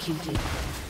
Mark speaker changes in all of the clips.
Speaker 1: Executed.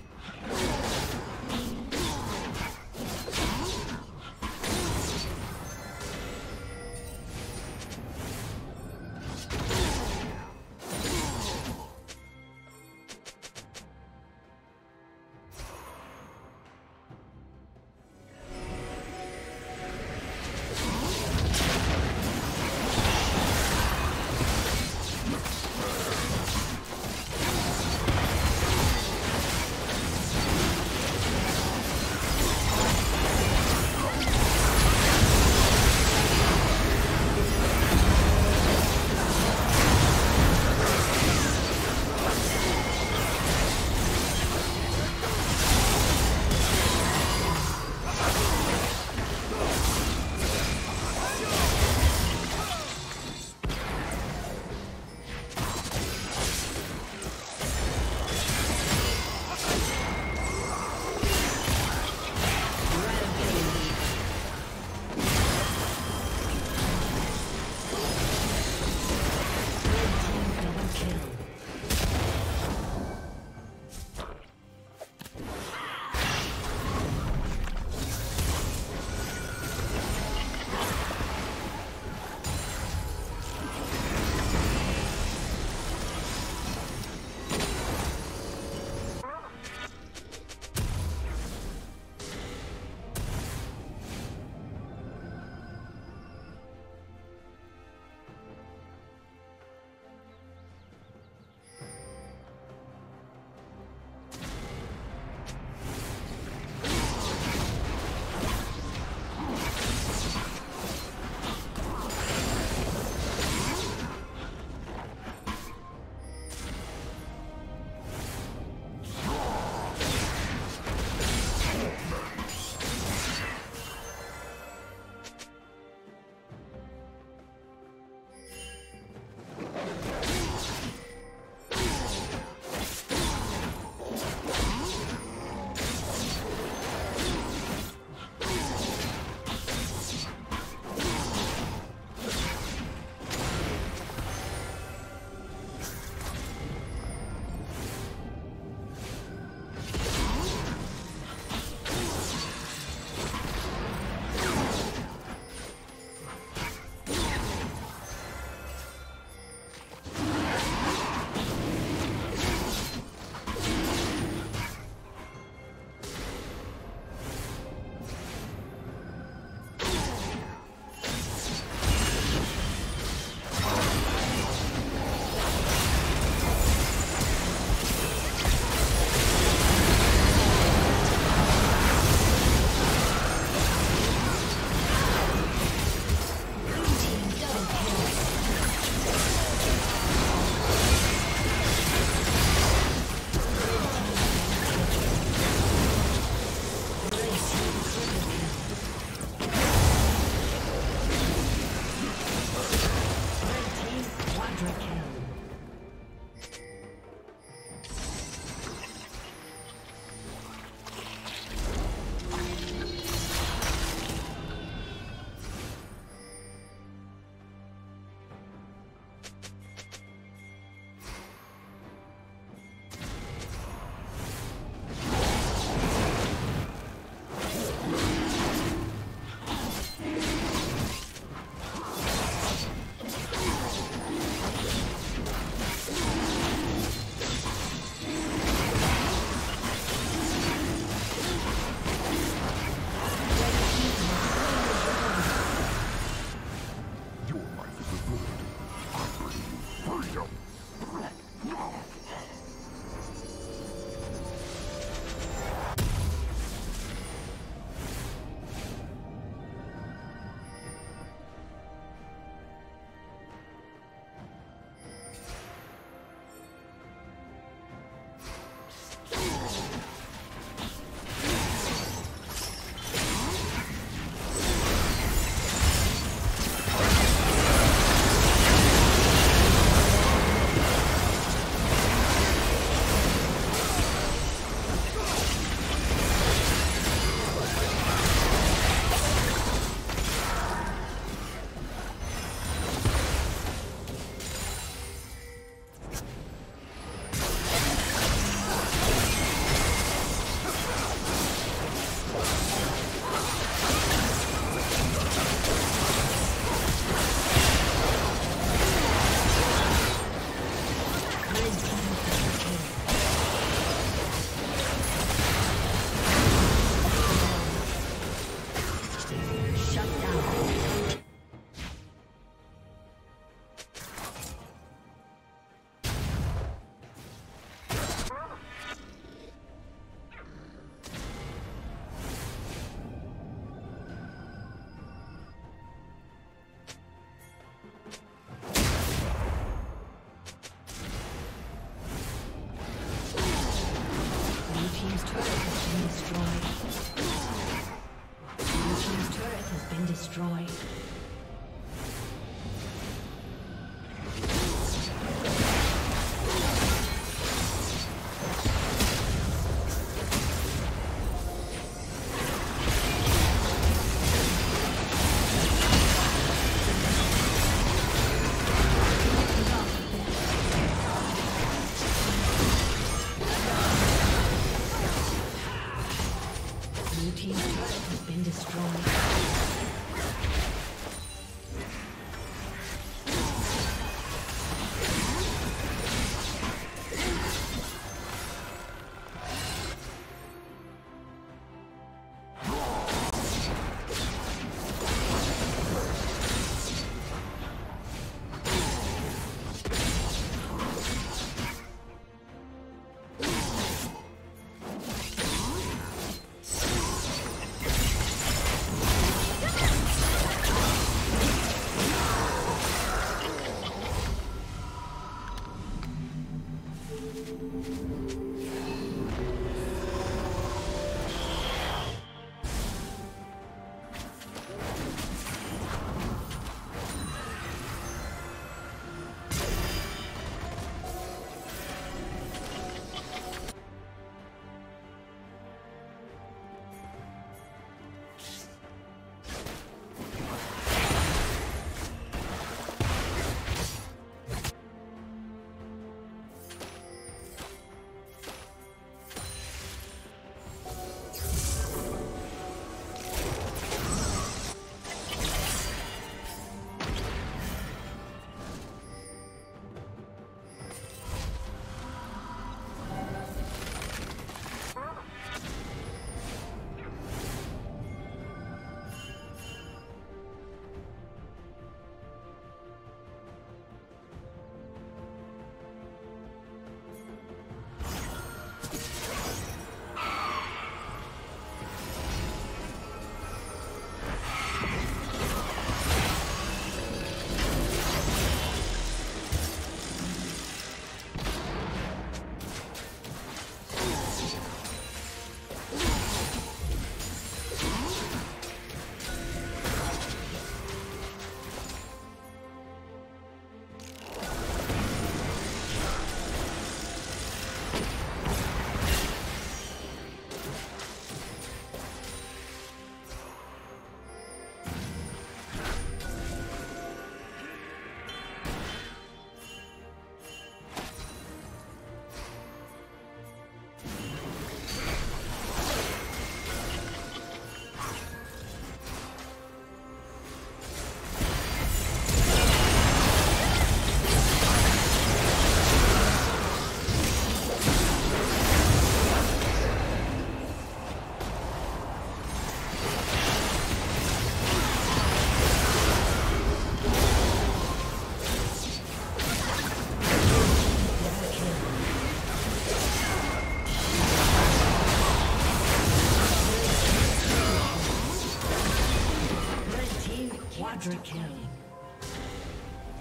Speaker 1: Quadra kill.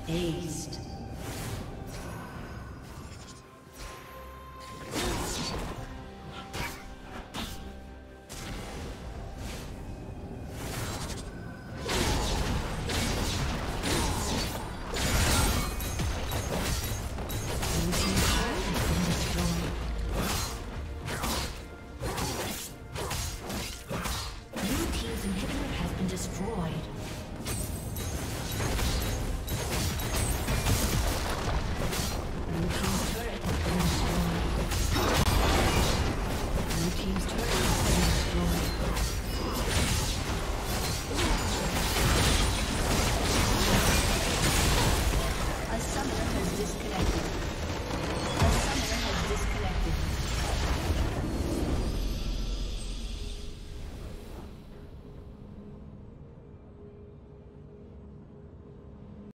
Speaker 1: Aced.